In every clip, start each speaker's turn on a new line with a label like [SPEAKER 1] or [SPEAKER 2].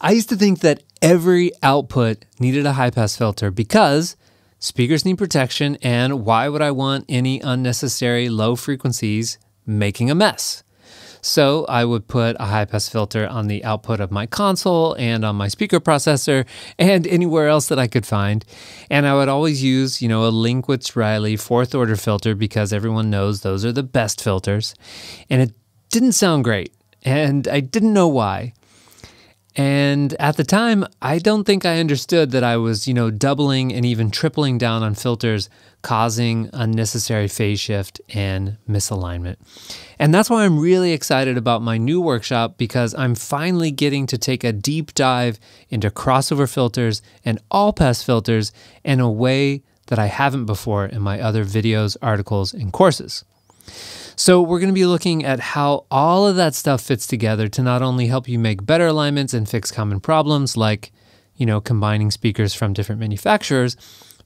[SPEAKER 1] I used to think that every output needed a high pass filter because speakers need protection, and why would I want any unnecessary low frequencies making a mess? So I would put a high pass filter on the output of my console and on my speaker processor and anywhere else that I could find. And I would always use, you know, a Linkwitz Riley fourth order filter because everyone knows those are the best filters. And it didn't sound great. And I didn't know why. And at the time, I don't think I understood that I was, you know, doubling and even tripling down on filters, causing unnecessary phase shift and misalignment. And that's why I'm really excited about my new workshop because I'm finally getting to take a deep dive into crossover filters and all pass filters in a way that I haven't before in my other videos, articles, and courses. So, we're going to be looking at how all of that stuff fits together to not only help you make better alignments and fix common problems like, you know, combining speakers from different manufacturers,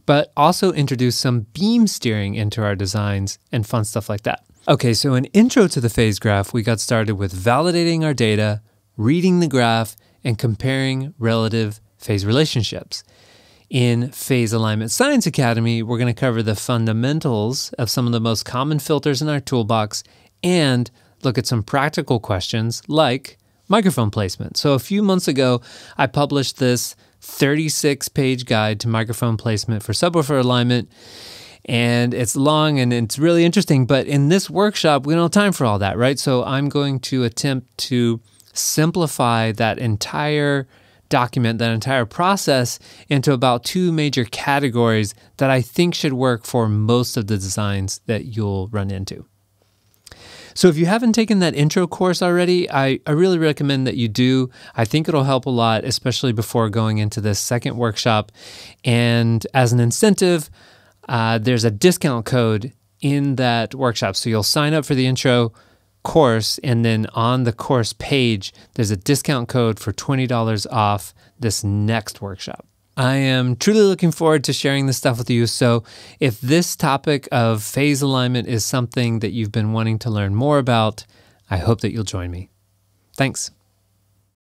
[SPEAKER 1] but also introduce some beam steering into our designs and fun stuff like that. Okay, so an intro to the phase graph, we got started with validating our data, reading the graph, and comparing relative phase relationships. In Phase Alignment Science Academy, we're going to cover the fundamentals of some of the most common filters in our toolbox and look at some practical questions like microphone placement. So, a few months ago, I published this 36 page guide to microphone placement for subwoofer alignment. And it's long and it's really interesting. But in this workshop, we don't have time for all that, right? So, I'm going to attempt to simplify that entire document that entire process into about two major categories that I think should work for most of the designs that you'll run into. So, if you haven't taken that intro course already, I, I really recommend that you do. I think it'll help a lot, especially before going into this second workshop. And as an incentive, uh, there's a discount code in that workshop. So, you'll sign up for the intro course, and then on the course page, there's a discount code for $20 off this next workshop. I am truly looking forward to sharing this stuff with you. So, if this topic of phase alignment is something that you've been wanting to learn more about, I hope that you'll join me. Thanks.